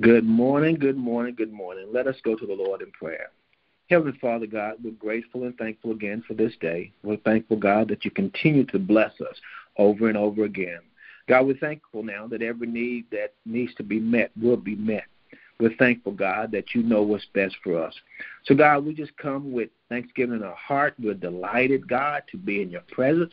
Good morning, good morning, good morning. Let us go to the Lord in prayer. Heavenly Father God, we're grateful and thankful again for this day. We're thankful, God, that you continue to bless us over and over again. God, we're thankful now that every need that needs to be met will be met. We're thankful, God, that you know what's best for us. So, God, we just come with thanksgiving in our heart. We're delighted, God, to be in your presence.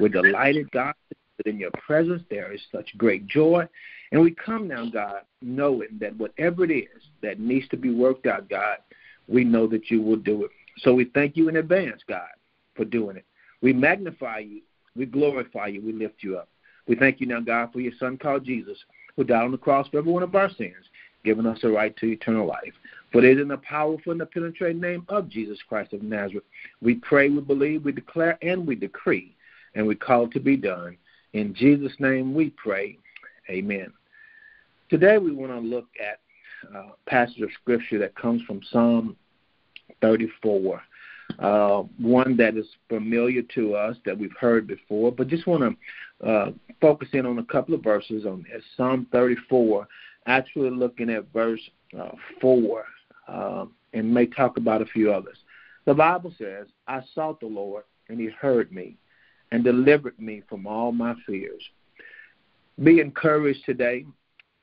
We're delighted, God, that in your presence there is such great joy. And we come now, God, knowing that whatever it is that needs to be worked out, God, we know that you will do it. So we thank you in advance, God, for doing it. We magnify you. We glorify you. We lift you up. We thank you now, God, for your son called Jesus, who died on the cross for every one of our sins, giving us a right to eternal life. For it is in the powerful and the penetrating name of Jesus Christ of Nazareth, we pray, we believe, we declare, and we decree, and we call it to be done. In Jesus' name we pray. Amen. Today we want to look at a passage of scripture that comes from Psalm 34. Uh, one that is familiar to us that we've heard before, but just want to uh, focus in on a couple of verses on this. Psalm 34, actually looking at verse uh, 4, um, and may talk about a few others. The Bible says, I sought the Lord, and he heard me and delivered me from all my fears. Be encouraged today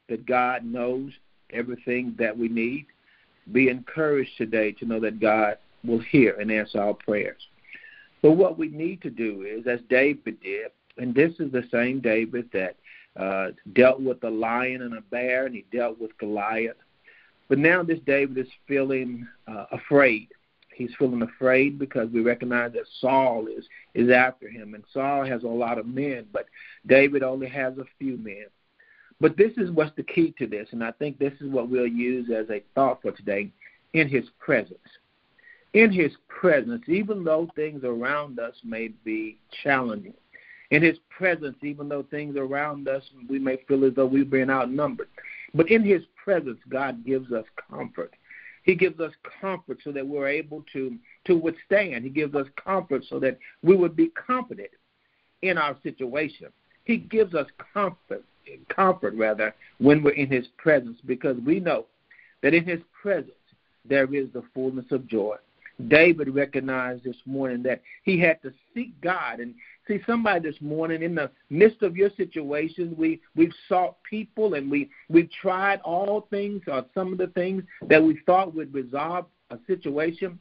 that God knows everything that we need. Be encouraged today to know that God will hear and answer our prayers. But what we need to do is, as David did, and this is the same David that uh, dealt with a lion and a bear, and he dealt with Goliath. But now this David is feeling uh, afraid. He's feeling afraid because we recognize that Saul is is after him, and Saul has a lot of men, but David only has a few men. But this is what's the key to this, and I think this is what we'll use as a thought for today in his presence. In his presence, even though things around us may be challenging, in his presence, even though things around us we may feel as though we've been outnumbered, but in his presence, God gives us comfort. He gives us comfort so that we're able to, to withstand. He gives us comfort so that we would be confident in our situation. He gives us comfort comfort rather when we're in his presence because we know that in his presence there is the fullness of joy. David recognized this morning that he had to seek God. And see somebody this morning in the midst of your situation we we've sought people and we we've tried all things or some of the things that we thought would resolve a situation.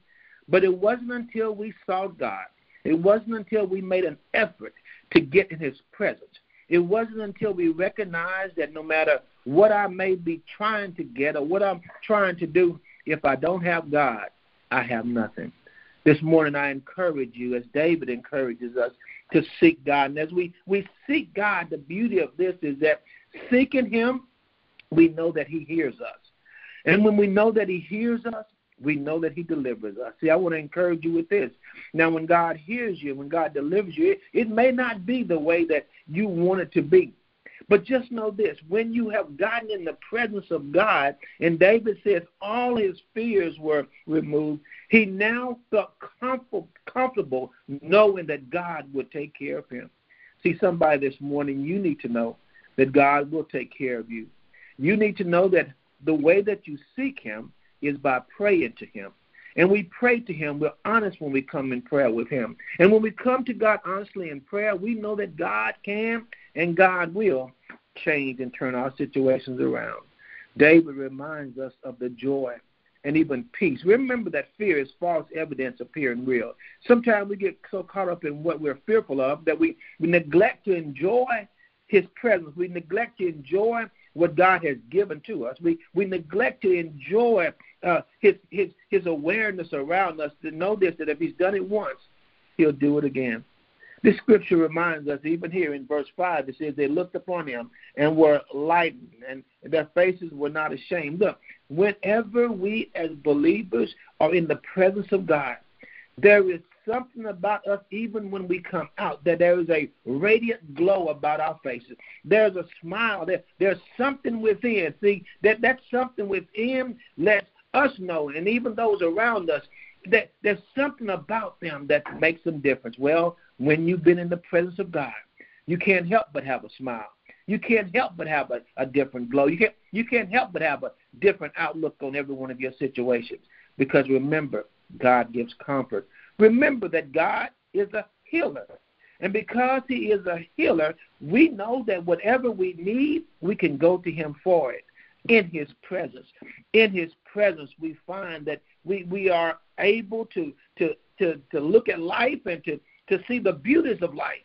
But it wasn't until we sought God. It wasn't until we made an effort to get in his presence. It wasn't until we recognized that no matter what I may be trying to get or what I'm trying to do, if I don't have God, I have nothing. This morning I encourage you, as David encourages us, to seek God. And as we, we seek God, the beauty of this is that seeking Him, we know that He hears us. And when we know that He hears us, we know that He delivers us. See, I want to encourage you with this. Now, when God hears you, when God delivers you, it, it may not be the way that you want it to be. But just know this when you have gotten in the presence of God, and David says all his fears were removed, he now felt comfortable knowing that God would take care of him. See, somebody this morning, you need to know that God will take care of you. You need to know that the way that you seek Him is by praying to Him. And we pray to Him. We're honest when we come in prayer with Him. And when we come to God honestly in prayer, we know that God can and God will change and turn our situations around. David reminds us of the joy and even peace. Remember that fear is false evidence appearing real. Sometimes we get so caught up in what we're fearful of that we, we neglect to enjoy His presence. We neglect to enjoy what God has given to us. We we neglect to enjoy uh, his his his awareness around us to know this that if He's done it once, He'll do it again. This scripture reminds us, even here in verse 5, it says, They looked upon him and were lightened, and their faces were not ashamed. Look, whenever we as believers are in the presence of God, there is something about us, even when we come out, that there is a radiant glow about our faces. There's a smile. There, there's something within. See, that, that something within lets us know, and even those around us, that there's something about them that makes them different. Well, when you've been in the presence of God, you can't help but have a smile. You can't help but have a, a different glow. You can't you can't help but have a different outlook on every one of your situations. Because remember, God gives comfort. Remember that God is a healer. And because He is a healer, we know that whatever we need, we can go to Him for it in His presence. In His presence, we find that we, we are able to, to, to, to look at life and to, to see the beauties of life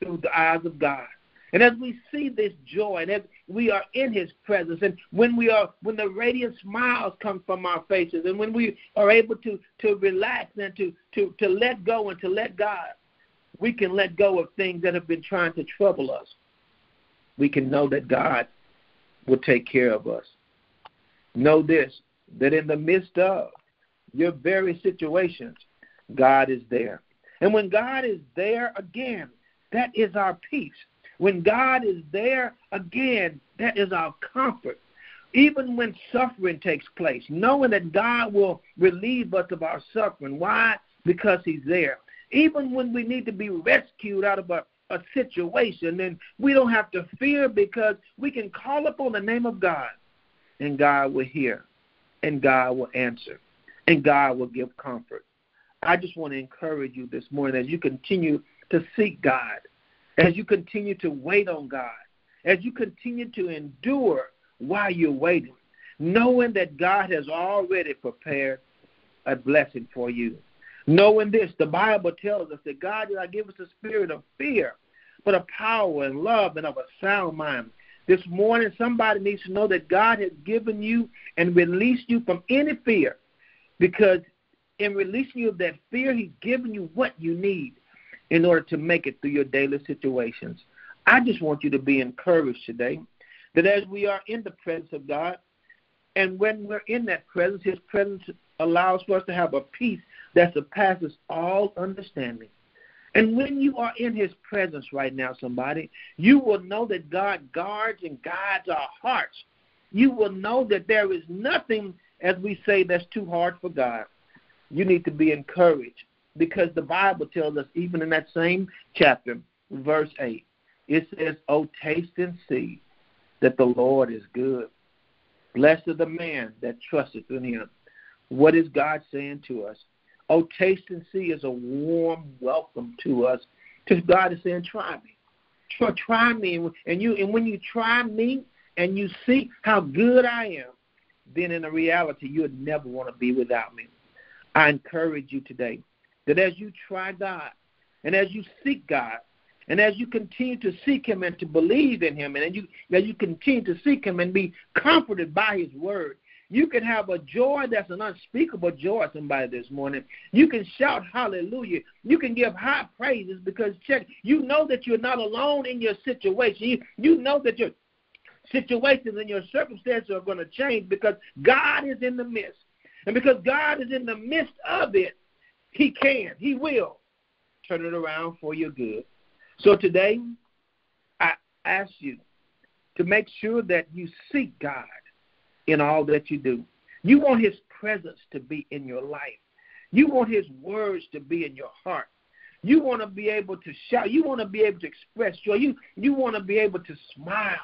through the eyes of God. And as we see this joy, and as we are in His presence, and when we are, when the radiant smiles come from our faces, and when we are able to to relax and to to to let go and to let God, we can let go of things that have been trying to trouble us. We can know that God will take care of us. Know this: that in the midst of your very situations, God is there. And when God is there again, that is our peace. When God is there again, that is our comfort. Even when suffering takes place, knowing that God will relieve us of our suffering. Why? Because He's there. Even when we need to be rescued out of a, a situation, then we don't have to fear because we can call upon the name of God and God will hear and God will answer and God will give comfort. I just want to encourage you this morning as you continue to seek God as you continue to wait on God, as you continue to endure while you're waiting, knowing that God has already prepared a blessing for you. Knowing this, the Bible tells us that God did not give us a spirit of fear, but of power and love and of a sound mind. This morning, somebody needs to know that God has given you and released you from any fear because in releasing you of that fear, He's given you what you need in order to make it through your daily situations. I just want you to be encouraged today that as we are in the presence of God, and when we're in that presence, His presence allows for us to have a peace that surpasses all understanding. And when you are in His presence right now, somebody, you will know that God guards and guides our hearts. You will know that there is nothing, as we say, that's too hard for God. You need to be encouraged because the Bible tells us, even in that same chapter, verse 8, it says, Oh, taste and see that the Lord is good. Blessed is the man that trusteth in him. What is God saying to us? Oh, taste and see is a warm welcome to us. Because God is saying, try me. Try, try me. And you and when you try me and you see how good I am, then in the reality you would never want to be without me. I encourage you today that as you try God and as you seek God and as you continue to seek Him and to believe in Him and as you, as you continue to seek Him and be comforted by His Word, you can have a joy that's an unspeakable joy, somebody, this morning. You can shout hallelujah. You can give high praises because, check, you know that you're not alone in your situation. You, you know that your situations and your circumstances are going to change because God is in the midst. And because God is in the midst of it, he can, He will turn it around for your good. So today, I ask you to make sure that you seek God in all that you do. You want His presence to be in your life, you want His words to be in your heart. You want to be able to shout. You want to be able to express joy. You you want to be able to smile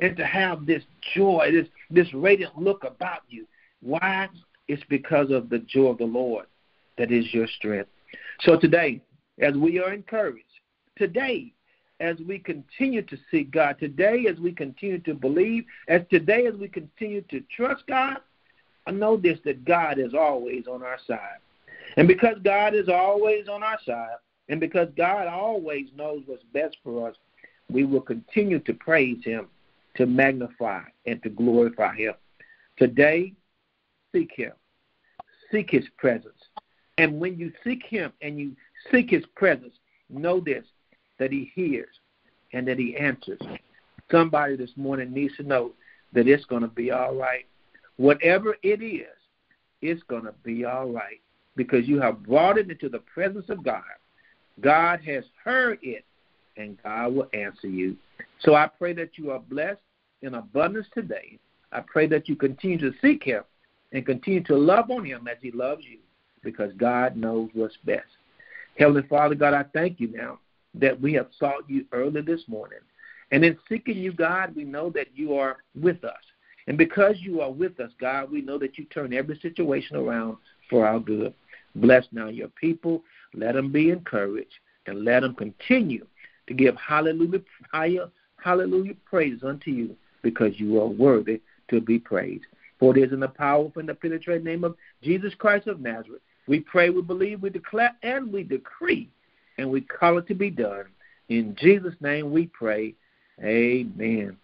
and to have this joy, this this radiant look about you. Why? It's because of the joy of the Lord that is your strength. So today, as we are encouraged, today, as we continue to seek God, today, as we continue to believe, as today, as we continue to trust God, I know this that God is always on our side. And because God is always on our side, and because God always knows what's best for us, we will continue to praise Him, to magnify, and to glorify Him. Today, seek Him, seek His presence, and when you seek Him and you seek His presence, know this that He hears and that He answers. Somebody this morning needs to know that it's going to be all right. Whatever it is, it's going to be all right because you have brought it into the presence of God. God has heard it, and God will answer you. So I pray that you are blessed in abundance today. I pray that you continue to seek Him and continue to love on Him as He loves you because God knows what's best. Heavenly Father, God, I thank you now that we have sought you early this morning. And in seeking you, God, we know that you are with us. And because you are with us, God, we know that you turn every situation around for our good. Bless now your people. Let them be encouraged and let them continue to give hallelujah, hallelujah praise unto you because you are worthy to be praised. For it is in the powerful and the penetrating name of Jesus Christ of Nazareth. We pray, we believe, we declare, and we decree, and we call it to be done. In Jesus' name we pray. Amen.